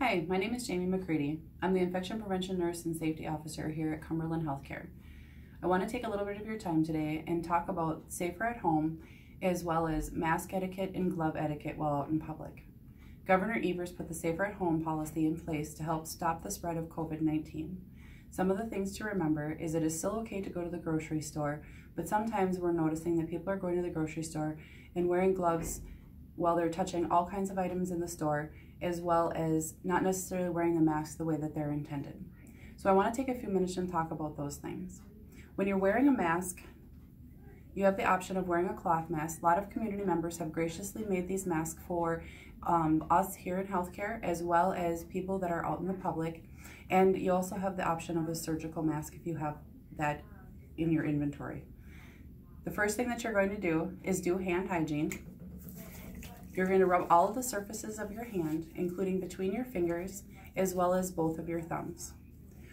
Hi, my name is Jamie McCready. I'm the Infection Prevention Nurse and Safety Officer here at Cumberland Healthcare. I want to take a little bit of your time today and talk about safer at home as well as mask etiquette and glove etiquette while out in public. Governor Evers put the Safer at Home policy in place to help stop the spread of COVID-19. Some of the things to remember is it is still okay to go to the grocery store, but sometimes we're noticing that people are going to the grocery store and wearing gloves while they're touching all kinds of items in the store, as well as not necessarily wearing the mask the way that they're intended. So I want to take a few minutes and talk about those things. When you're wearing a mask, you have the option of wearing a cloth mask. A lot of community members have graciously made these masks for um, us here in healthcare, as well as people that are out in the public. And you also have the option of a surgical mask if you have that in your inventory. The first thing that you're going to do is do hand hygiene. You're going to rub all of the surfaces of your hand, including between your fingers, as well as both of your thumbs.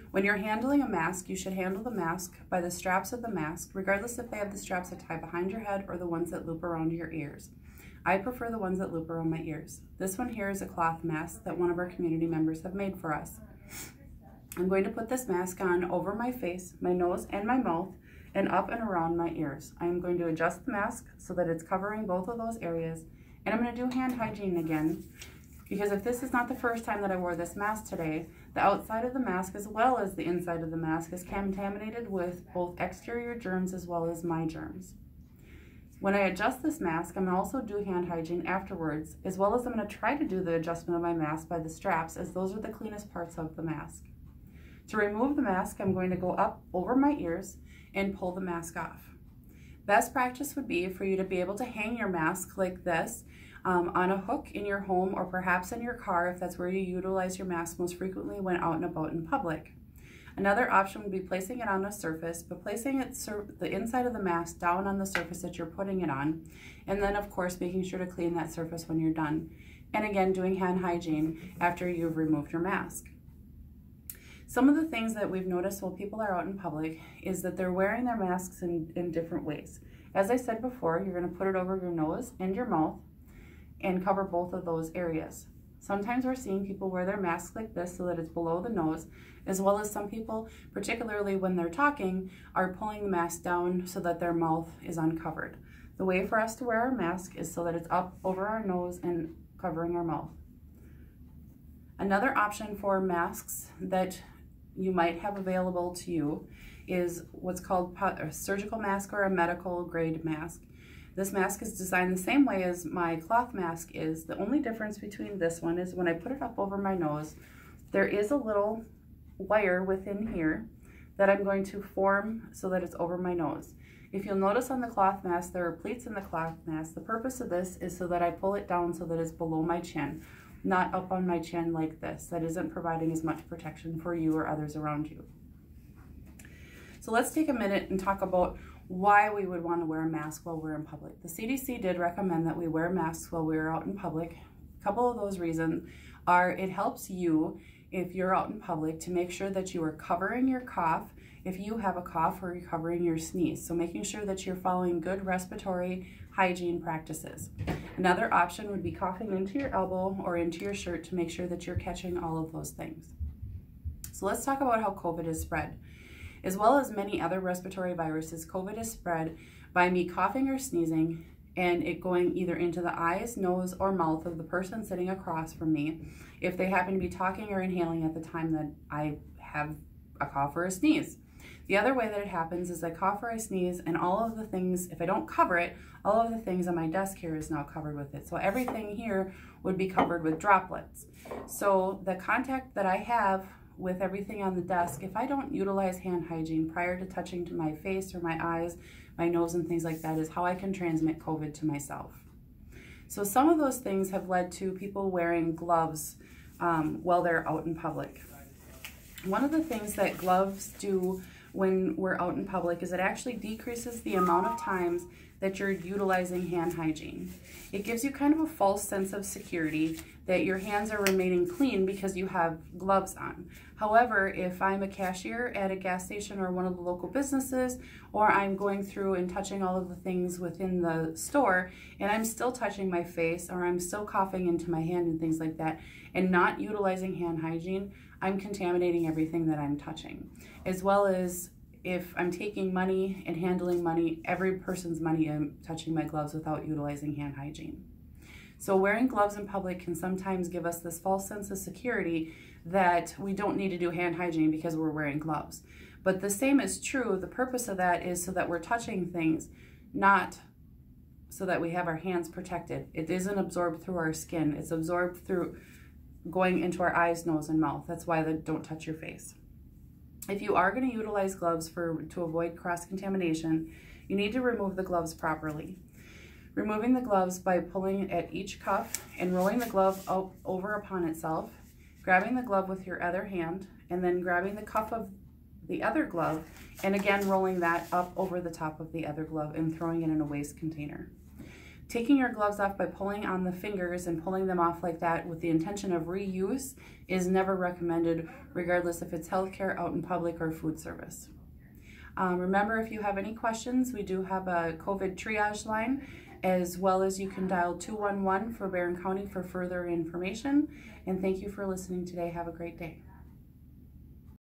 When you're handling a mask, you should handle the mask by the straps of the mask, regardless if they have the straps that tie behind your head or the ones that loop around your ears. I prefer the ones that loop around my ears. This one here is a cloth mask that one of our community members have made for us. I'm going to put this mask on over my face, my nose, and my mouth, and up and around my ears. I am going to adjust the mask so that it's covering both of those areas and I'm gonna do hand hygiene again, because if this is not the first time that I wore this mask today, the outside of the mask as well as the inside of the mask is contaminated with both exterior germs as well as my germs. When I adjust this mask, I'm gonna also do hand hygiene afterwards, as well as I'm gonna try to do the adjustment of my mask by the straps, as those are the cleanest parts of the mask. To remove the mask, I'm going to go up over my ears and pull the mask off. Best practice would be for you to be able to hang your mask like this um, on a hook in your home or perhaps in your car if that's where you utilize your mask most frequently when out and about in public. Another option would be placing it on a surface, but placing it the inside of the mask down on the surface that you're putting it on, and then of course making sure to clean that surface when you're done. And again, doing hand hygiene after you've removed your mask. Some of the things that we've noticed while people are out in public is that they're wearing their masks in, in different ways. As I said before, you're gonna put it over your nose and your mouth and cover both of those areas. Sometimes we're seeing people wear their mask like this so that it's below the nose, as well as some people, particularly when they're talking, are pulling the mask down so that their mouth is uncovered. The way for us to wear our mask is so that it's up over our nose and covering our mouth. Another option for masks that you might have available to you is what's called a surgical mask or a medical grade mask. This mask is designed the same way as my cloth mask is. The only difference between this one is when I put it up over my nose, there is a little wire within here that I'm going to form so that it's over my nose. If you'll notice on the cloth mask, there are pleats in the cloth mask. The purpose of this is so that I pull it down so that it's below my chin not up on my chin like this. That isn't providing as much protection for you or others around you. So let's take a minute and talk about why we would want to wear a mask while we're in public. The CDC did recommend that we wear masks while we're out in public. A couple of those reasons are it helps you if you're out in public to make sure that you are covering your cough if you have a cough or you're your sneeze. So making sure that you're following good respiratory hygiene practices. Another option would be coughing into your elbow or into your shirt to make sure that you're catching all of those things. So let's talk about how COVID is spread. As well as many other respiratory viruses, COVID is spread by me coughing or sneezing and it going either into the eyes, nose, or mouth of the person sitting across from me if they happen to be talking or inhaling at the time that I have a cough or a sneeze. The other way that it happens is I cough or I sneeze and all of the things, if I don't cover it, all of the things on my desk here is now covered with it. So everything here would be covered with droplets. So the contact that I have with everything on the desk, if I don't utilize hand hygiene prior to touching to my face or my eyes, my nose and things like that is how I can transmit COVID to myself. So some of those things have led to people wearing gloves um, while they're out in public. One of the things that gloves do when we're out in public is it actually decreases the amount of times that you're utilizing hand hygiene. It gives you kind of a false sense of security that your hands are remaining clean because you have gloves on. However, if I'm a cashier at a gas station or one of the local businesses, or I'm going through and touching all of the things within the store, and I'm still touching my face, or I'm still coughing into my hand and things like that, and not utilizing hand hygiene, I'm contaminating everything that I'm touching. As well as if I'm taking money and handling money, every person's money, I'm touching my gloves without utilizing hand hygiene. So wearing gloves in public can sometimes give us this false sense of security that we don't need to do hand hygiene because we're wearing gloves. But the same is true. The purpose of that is so that we're touching things, not so that we have our hands protected. It isn't absorbed through our skin. It's absorbed through going into our eyes, nose, and mouth. That's why the don't touch your face. If you are going to utilize gloves for to avoid cross-contamination, you need to remove the gloves properly. Removing the gloves by pulling at each cuff and rolling the glove out over upon itself, grabbing the glove with your other hand, and then grabbing the cuff of the other glove, and again rolling that up over the top of the other glove and throwing it in a waste container. Taking your gloves off by pulling on the fingers and pulling them off like that with the intention of reuse is never recommended, regardless if it's healthcare, out in public, or food service. Um, remember, if you have any questions, we do have a COVID triage line, as well as you can dial 211 for Barron County for further information. And thank you for listening today. Have a great day.